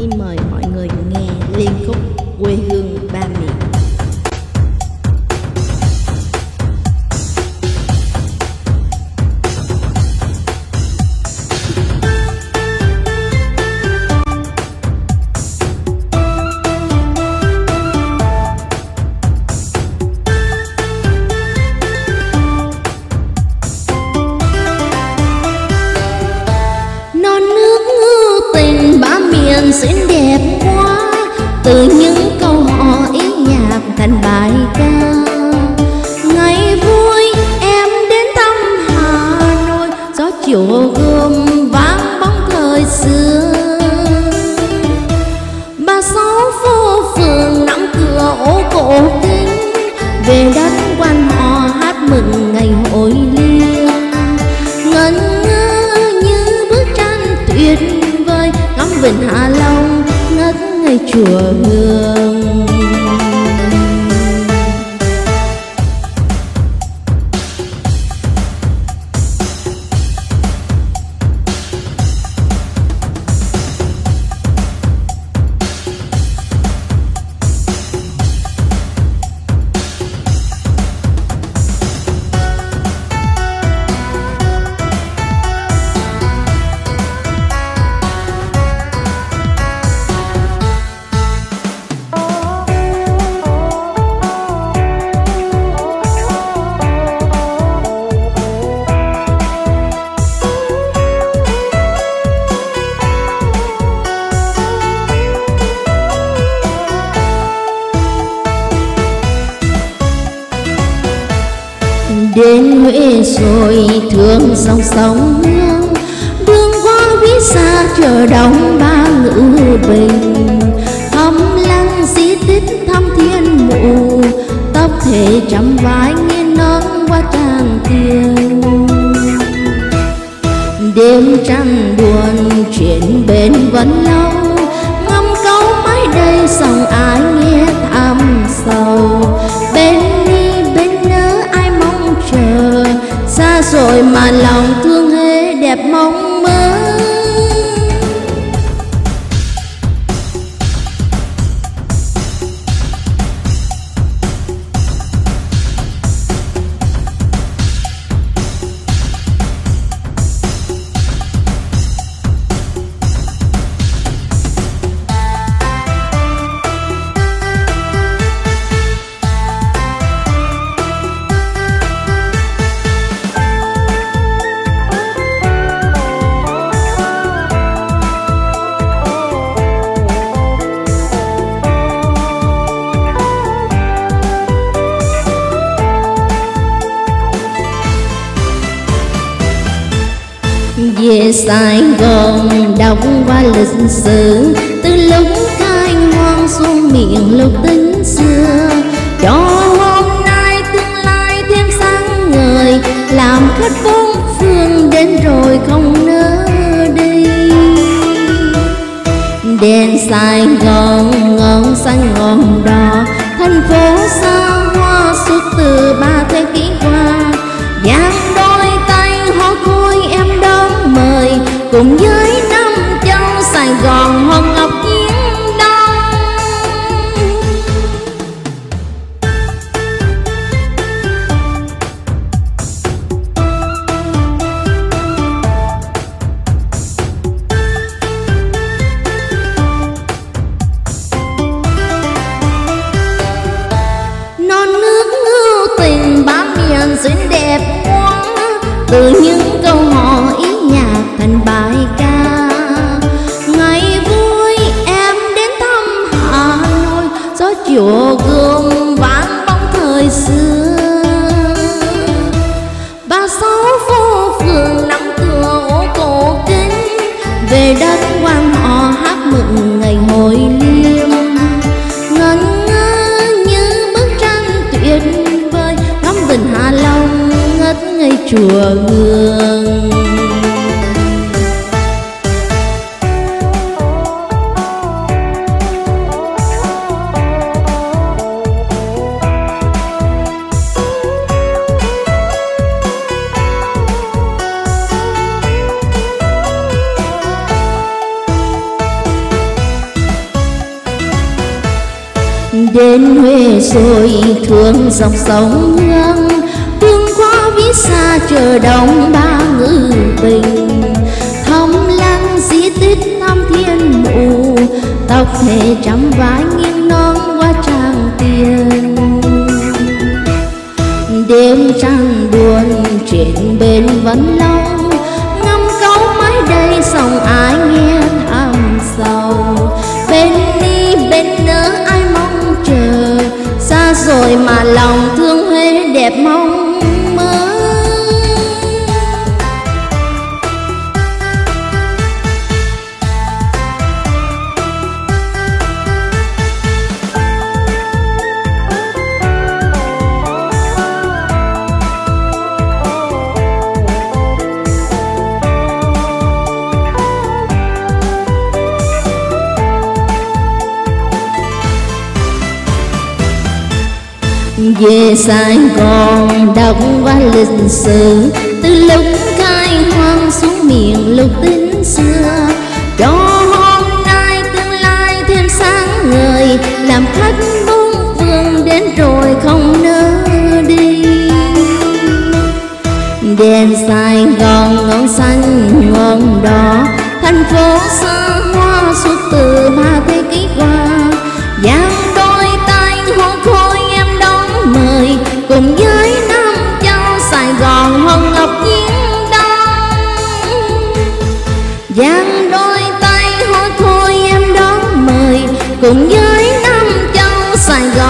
Nhi mời từ những câu hỏi ý nhạc thành bài ca. Ngày vui em đến thăm hà nội, gió chiều gươm chùa hương. Đến Huế rồi thương dòng sông hương đường qua vĩ xa chờ đóng ba ngữ bình. Thăm lăng di tích thăm thiên mụ, tập thể trăm vai nghiêng nón qua tràng tiền. Đêm trăng buồn chuyện bên vẫn lâu đẹp mong mơ về Sài Gòn đọc qua lịch sử, từ lúc khai hoang xuống miệng lục tính xưa. Cho hôm nay tương lai thêm sáng ngời, làm khách bốn phương đến rồi không nỡ đi. Đèn Sài Gòn, ngọn xanh ngọn đỏ chùa hương. Đến Huế rồi thương dọc sông Hương chờ đông ba ngư bình. Thăm lăng di tích tam thiên mụ, Tóc thể trăm vai nghiêng non qua trang tiền. Đêm trăng buồn trên bên vẫn long Ngâm câu mái đây sông ai nghe thầm sầu. Bên đi, bên nỡ ai mong chờ, Xa rồi mà lòng thương Huế đẹp mong về Sài Gòn đọc qua lịch sử, từ lúc khai hoang xuống miền lục tính xưa. Cho hôm nay tương lai thêm sáng ngời, làm khách bốn phương đến rồi không nỡ đi. Đèn Sài Gòn ngọn xanh ngọn đỏ, thành phố xa hoa suốt từ ba thế giang đôi tay hối thôi em đón mời. Cùng với năm châu Sài Gòn